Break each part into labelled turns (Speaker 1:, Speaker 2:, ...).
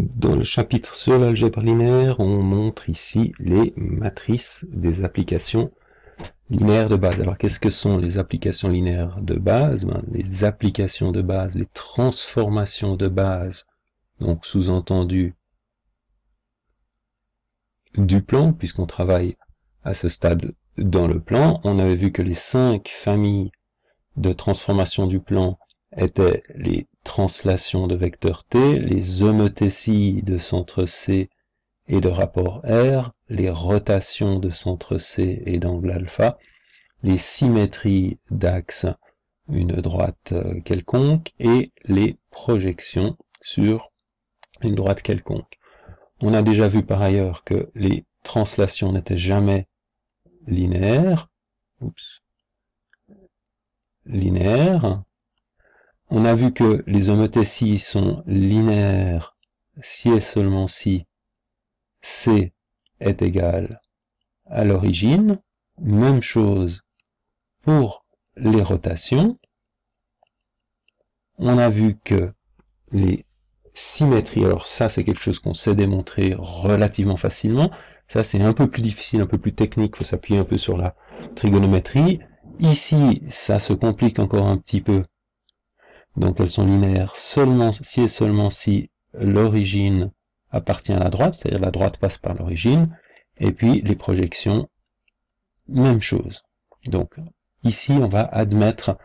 Speaker 1: Dans le chapitre sur l'algèbre linéaire, on montre ici les matrices des applications linéaires de base. Alors qu'est-ce que sont les applications linéaires de base? Ben, Les applications de base, les transformations de base, donc sous-entendu du plan, puisqu'on travaille à ce stade dans le plan. On avait vu que les cinq familles de transformation du plan étaient les translations de vecteurs t, les homothéties de centre C et de rapport R, les rotations de centre C et d'angle alpha, les symétries d'axe, une droite euh, quelconque, et les projections sur une droite quelconque. On a déjà vu par ailleurs que les translations n'étaient jamais linéaires. Oups. Linéaires. On a vu que les homothéties sont linéaires si et seulement si C est égal à l'origine. Même chose pour les rotations. On a vu que les symétries, alors ça c'est quelque chose qu'on sait démontrer relativement facilement, ça c'est un peu plus difficile, un peu plus technique, faut s'appuyer un peu sur la trigonométrie. Ici, ça se complique encore un petit peu, donc elles sont linéaires seulement si et seulement si l'origine appartient à la droite, c'est-à-dire la droite passe par l'origine, et puis les projections, même chose. Donc ici, on va admettre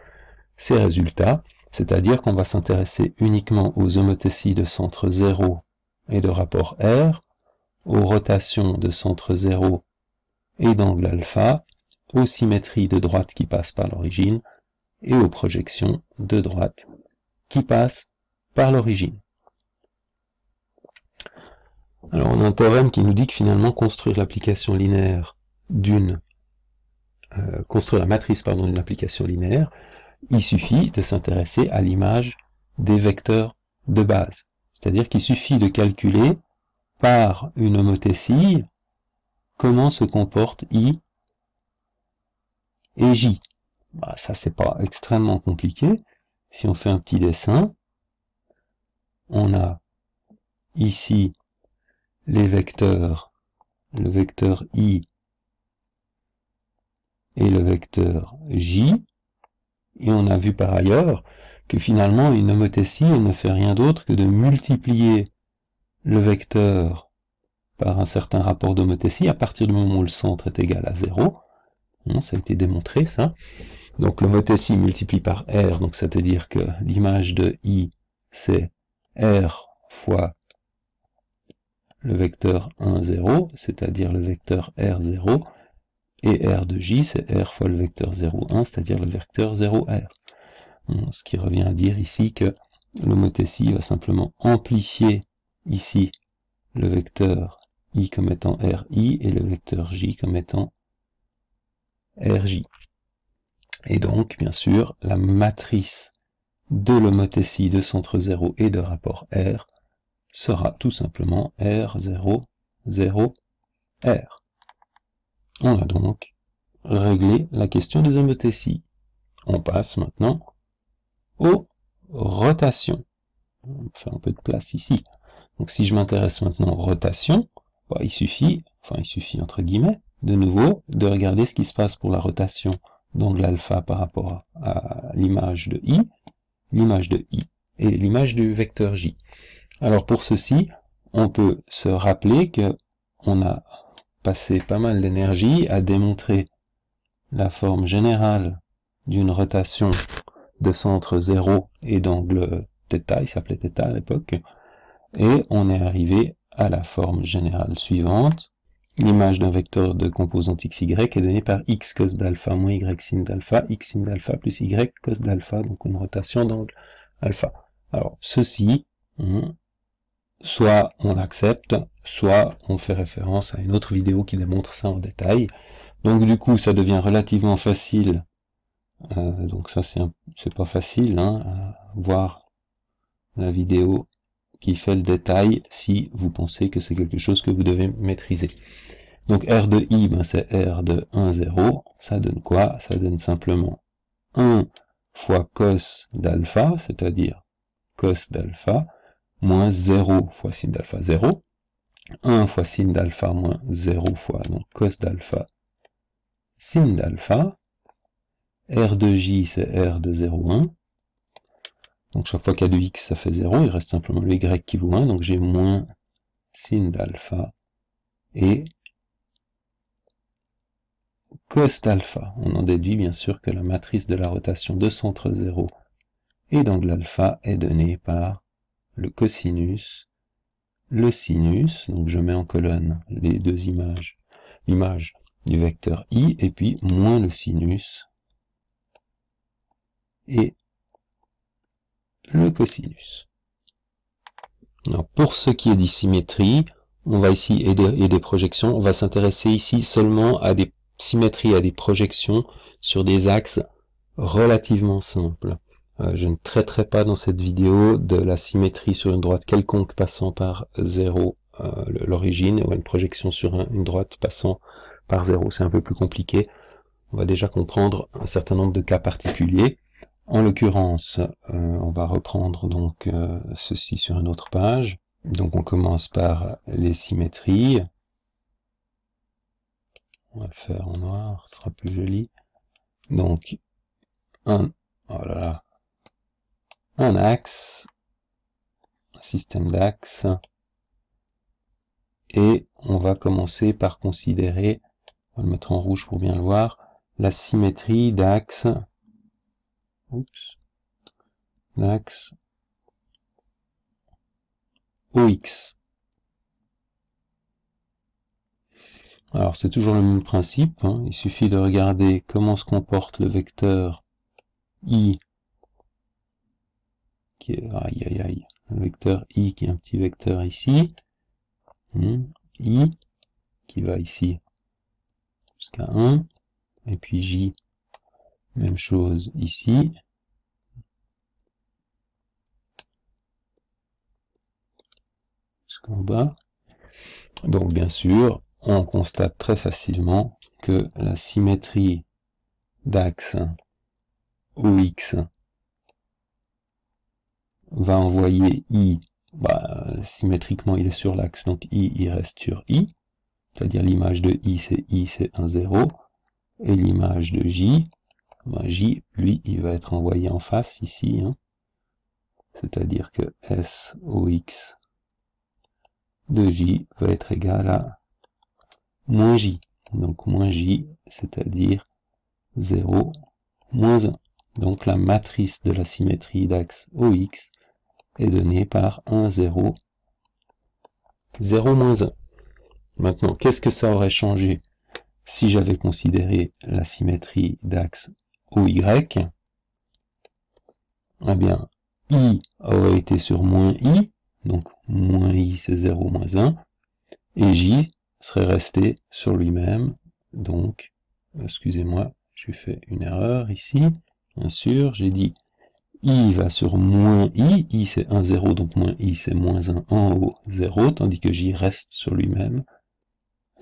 Speaker 1: ces résultats, c'est-à-dire qu'on va s'intéresser uniquement aux homothéties de centre 0 et de rapport R, aux rotations de centre 0 et d'angle alpha, aux symétries de droite qui passent par l'origine, et aux projections de droite qui passent par l'origine. Alors on a un théorème qui nous dit que finalement construire l'application linéaire d'une euh, construire la matrice pardon d'une application linéaire, il suffit de s'intéresser à l'image des vecteurs de base. C'est-à-dire qu'il suffit de calculer par une homothétie comment se comportent I et J. Bah, ça c'est pas extrêmement compliqué. Si on fait un petit dessin, on a ici les vecteurs, le vecteur i et le vecteur j, et on a vu par ailleurs que finalement une homothétie ne fait rien d'autre que de multiplier le vecteur par un certain rapport d'homothétie à partir du moment où le centre est égal à 0. ça a été démontré ça. Donc l'homothétie multiplie par r, donc c'est-à-dire que l'image de i c'est r fois le vecteur 1, 0, c'est-à-dire le vecteur R0, et R de J, c'est R fois le vecteur 0, 1, c'est-à-dire le vecteur 0R. ce qui revient à dire ici que l'homothétie va simplement amplifier ici le vecteur i comme étant ri et le vecteur j comme étant rj. Et donc, bien sûr, la matrice de l'homothétie de centre 0 et de rapport R sera tout simplement R0, 0, R. On a donc réglé la question des homothéties. On passe maintenant aux rotations. On faire un peu de place ici. Donc si je m'intéresse maintenant aux rotations, bah, il suffit, enfin il suffit entre guillemets, de nouveau, de regarder ce qui se passe pour la rotation d'angle alpha par rapport à l'image de i, l'image de i et l'image du vecteur j. Alors pour ceci, on peut se rappeler que on a passé pas mal d'énergie à démontrer la forme générale d'une rotation de centre 0 et d'angle θ, il s'appelait θ à l'époque, et on est arrivé à la forme générale suivante. L'image d'un vecteur de composante xy est donnée par x cos d'alpha moins y sin d'alpha, x sin d'alpha plus y cos d'alpha, donc une rotation d'angle alpha. Alors, ceci, soit on l'accepte, soit on fait référence à une autre vidéo qui démontre ça en détail. Donc du coup, ça devient relativement facile. Euh, donc ça, c'est pas facile, hein, à voir la vidéo qui fait le détail si vous pensez que c'est quelque chose que vous devez maîtriser. Donc R de I, ben c'est R de 1, 0. Ça donne quoi? Ça donne simplement 1 fois cos d'alpha, c'est-à-dire cos d'alpha, moins 0 fois sin d'alpha 0. 1 fois sin d'alpha moins 0 fois donc cos d'alpha sin d'alpha. R de J, c'est R de 0, 1. Donc chaque fois qu'il y a du X, ça fait 0. Il reste simplement le Y qui vaut 1. Donc j'ai moins sin d'alpha et cos d'alpha. On en déduit bien sûr que la matrice de la rotation de centre 0 et d'angle alpha est donnée par le cosinus, le sinus, donc je mets en colonne les deux images, l'image du vecteur i, et puis moins le sinus et le cosinus. pour ce qui est dissymétrie, on va ici, et des, projections, on va s'intéresser ici seulement à des symétries, à des projections sur des axes relativement simples. Euh, je ne traiterai pas dans cette vidéo de la symétrie sur une droite quelconque passant par 0 euh, l'origine, ou une projection sur une droite passant par 0. C'est un peu plus compliqué. On va déjà comprendre un certain nombre de cas particuliers. En l'occurrence, euh, on va reprendre donc ceci sur une autre page. Donc on commence par les symétries. On va le faire en noir, ce sera plus joli. Donc, un, oh un axe, un système d'axes, et on va commencer par considérer, on va le mettre en rouge pour bien le voir, la symétrie d'axe, d'axe OX. Alors c'est toujours le même principe, hein. il suffit de regarder comment se comporte le vecteur i, qui est, le vecteur i qui est un petit vecteur ici, hmm. i qui va ici jusqu'à 1, et puis j, même chose ici, jusqu'en bas. Donc bien sûr, on constate très facilement que la symétrie d'axe OX va envoyer I, bah, symétriquement il est sur l'axe, donc I il reste sur I, c'est-à-dire l'image de I c'est I c'est un 0, et l'image de J, bah, J lui il va être envoyé en face ici, hein. c'est-à-dire que SOX de J va être égal à moins J. Donc moins J, c'est-à-dire 0, moins 1. Donc la matrice de la symétrie d'axe OX est donnée par 1, 0, 0, moins 1. Maintenant, qu'est-ce que ça aurait changé si j'avais considéré la symétrie d'axe OY Eh bien, I aurait été sur moins I, donc moins i c'est 0 moins 1, et j serait resté sur lui-même, donc, excusez-moi, j'ai fait une erreur ici, bien sûr, j'ai dit i va sur moins i, i c'est 1, 0, donc moins i c'est moins 1 en haut, 0, tandis que j reste sur lui-même,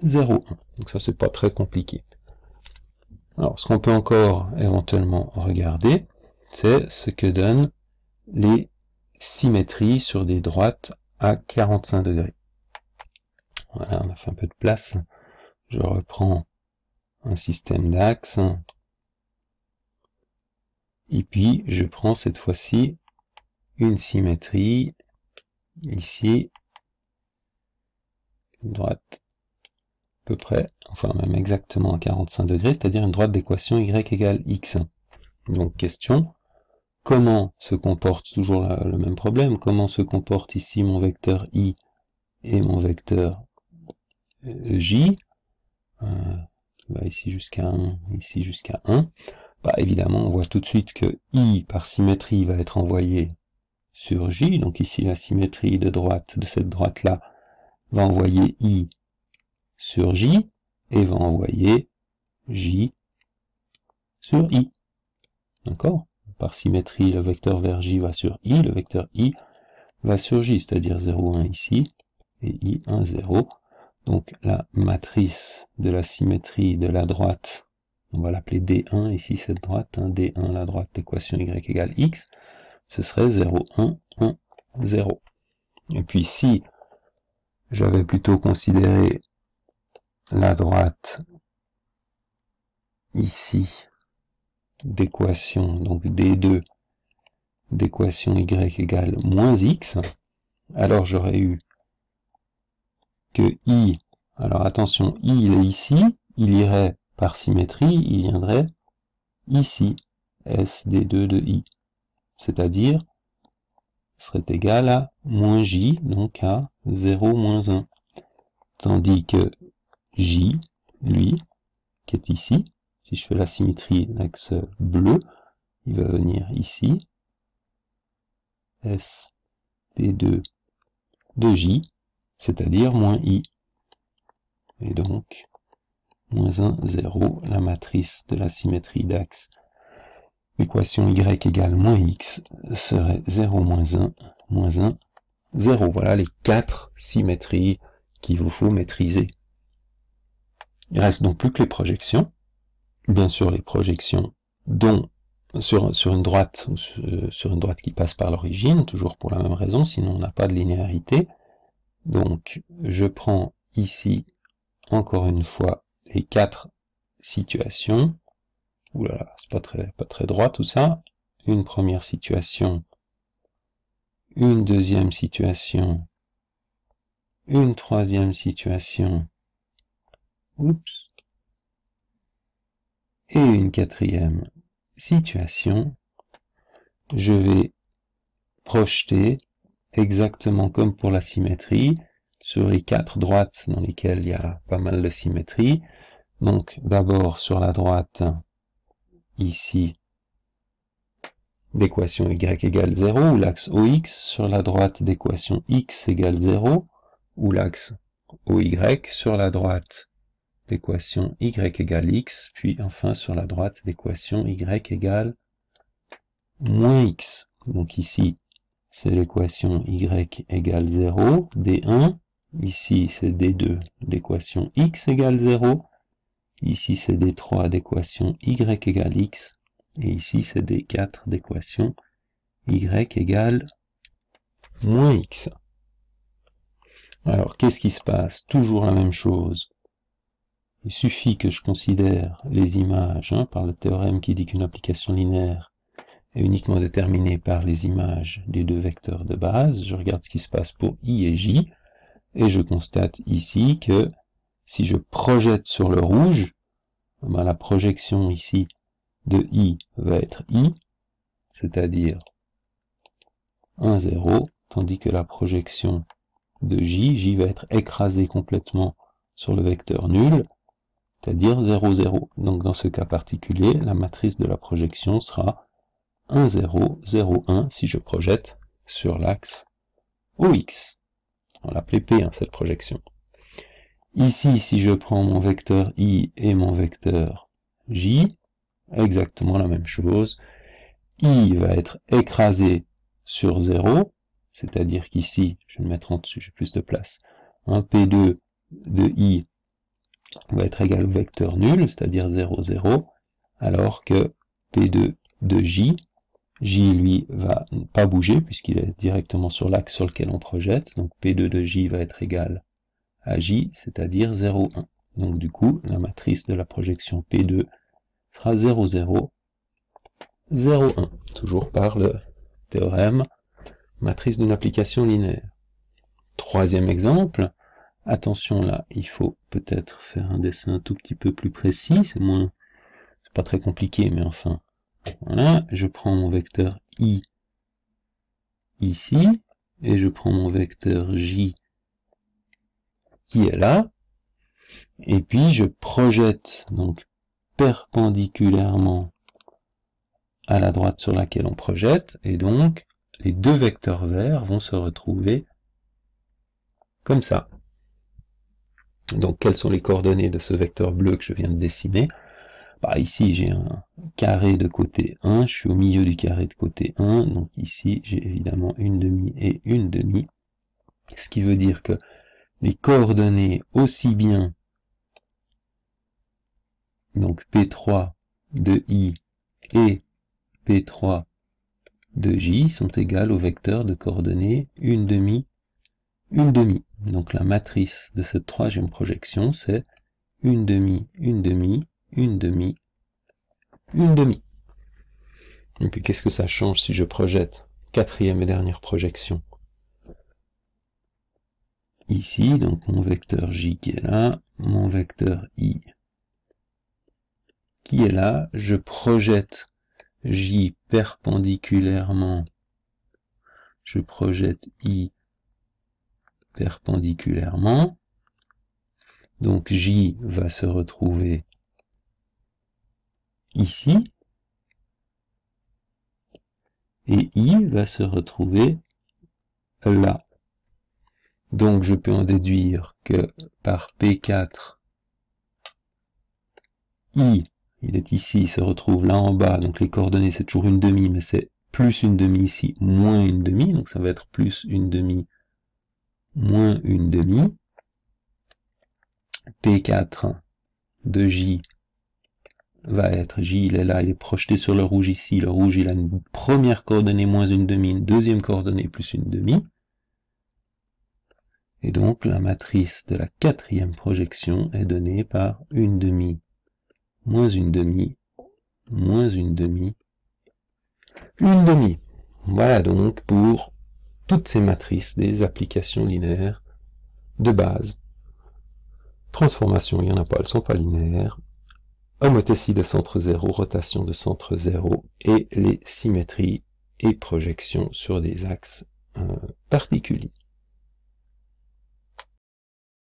Speaker 1: 0, 1. Donc ça c'est pas très compliqué. Alors ce qu'on peut encore éventuellement regarder, c'est ce que donnent les symétrie sur des droites à 45 degrés. Voilà, on a fait un peu de place. Je reprends un système d'axes. Et puis, je prends cette fois-ci une symétrie. Ici, une droite peu près, enfin même exactement à 45 degrés, c'est-à-dire une droite d'équation y égale x. Donc, question, comment se comporte toujours le même problème, comment se comporte ici mon vecteur i et mon vecteur euh, j, euh, va ici jusqu'à 1, ici jusqu'à 1, bah, évidemment on voit tout de suite que i par symétrie va être envoyé sur j, donc ici la symétrie de droite de cette droite là va envoyer i sur j et va envoyer j sur i. D'accord? Par symétrie, le vecteur vers j va sur i, le vecteur i va sur j, c'est-à-dire 0, 1 ici, et i, 1, 0. Donc la matrice de la symétrie de la droite, on va l'appeler D1, ici cette droite, hein, D1, la droite d'équation y égale x, ce serait 0, 1, 1, 0. Et puis si j'avais plutôt considéré la droite ici d'équation, donc D2 d'équation y égale moins x, alors j'aurais eu que i, alors attention, i il est ici, il irait par symétrie, il viendrait ici, s d2 de i, c'est-à-dire serait égal à moins j, donc à 0 moins 1. Tandis que j, lui, qui est ici, si je fais la symétrie l'axe bleu, il va venir ici, S D2 de J, c'est-à-dire moins I. Et donc, moins 1, 0, la matrice de la symétrie d'axe équation y égale moins x serait 0 moins 1, moins 1, 0. Voilà les quatre symétries qu'il vous faut maîtriser. Il reste donc plus que les projections. Bien sûr, les projections dont sur, sur, une droite, sur une droite qui passe par l'origine, toujours pour la même raison, sinon on n'a pas de linéarité. Donc, je prends ici, encore une fois, les quatre situations. Ouh là là, c'est pas très, pas très droit tout ça. Une première situation, une deuxième situation, une troisième situation, oups, et une quatrième situation, je vais projeter exactement comme pour la symétrie sur les quatre droites dans lesquelles il y a pas mal de symétrie. Donc d'abord sur la droite ici d'équation y égale 0 ou l'axe OX sur la droite d'équation x égale 0 ou l'axe OY sur la droite d'équation y égale x, puis enfin sur la droite d'équation y égale moins x. Donc ici, c'est l'équation y égale 0, d1. Ici, c'est d2 d'équation x égale 0. Ici, c'est d3 d'équation y égale x. Et ici, c'est d4 d'équation y égale moins x. Alors, qu'est-ce qui se passe? Toujours la même chose. Il suffit que je considère les images hein, par le théorème qui dit qu'une application linéaire est uniquement déterminée par les images des deux vecteurs de base. Je regarde ce qui se passe pour i et j, et je constate ici que si je projette sur le rouge, ben, la projection ici de i va être i, c'est-à-dire 1, 0, tandis que la projection de j, j va être écrasé complètement sur le vecteur nul, c'est-à-dire 0, 0. Donc dans ce cas particulier, la matrice de la projection sera 1, 0, 0, 1 si je projette sur l'axe OX. On l'appelait P1 cette projection. Ici, si je prends mon vecteur I et mon vecteur J, exactement la même chose. I va être écrasé sur 0, c'est-à-dire qu'ici, je vais le mettre en dessus, j'ai plus de place. Un P2 de I va être égal au vecteur nul, c'est-à-dire 0, 0, alors que P2 de J, J lui va pas bouger puisqu'il est directement sur l'axe sur lequel on projette, donc P2 de J va être égal à J, c'est-à-dire 0, 1. Donc du coup, la matrice de la projection P2 fera 0, 0, 0, 1, toujours par le théorème matrice d'une application linéaire. Troisième exemple, Attention là, il faut peut-être faire un dessin un tout petit peu plus précis, c'est moins, c'est pas très compliqué, mais enfin, voilà, je prends mon vecteur i ici, et je prends mon vecteur j qui est là, et puis je projette donc perpendiculairement à la droite sur laquelle on projette, et donc les deux vecteurs verts vont se retrouver comme ça. Donc quelles sont les coordonnées de ce vecteur bleu que je viens de dessiner? Bah, Ici j'ai un carré de côté 1, je suis au milieu du carré de côté 1, donc ici j'ai évidemment une demi et une demi, ce qui veut dire que les coordonnées aussi bien donc P3 de I et P3 de J sont égales au vecteur de coordonnées une demi une demi. Donc la matrice de cette troisième projection, c'est une demi, une demi, une demi, une demi. Et puis qu'est-ce que ça change si je projette quatrième et dernière projection? Ici, donc mon vecteur J qui est là, mon vecteur I qui est là, je projette J perpendiculairement, je projette I perpendiculairement, donc J va se retrouver ici, et I va se retrouver là. Donc je peux en déduire que par P4, I, il est ici, il se retrouve là en bas, donc les coordonnées c'est toujours une demi, mais c'est plus une demi ici, moins une demi, donc ça va être plus une demi, moins une demi. P4 de J va être J, il est là, il est projeté sur le rouge ici, le rouge il a une première coordonnée moins une demi, une deuxième coordonnée plus une demi. Et donc la matrice de la quatrième projection est donnée par une demi, moins une demi, moins une demi, une demi. Voilà donc pour toutes ces matrices des applications linéaires de base. Transformation, il n'y en a pas, elles ne sont pas linéaires. Homothétie de centre 0, rotation de centre 0 et les symétries et projections sur des axes euh, particuliers.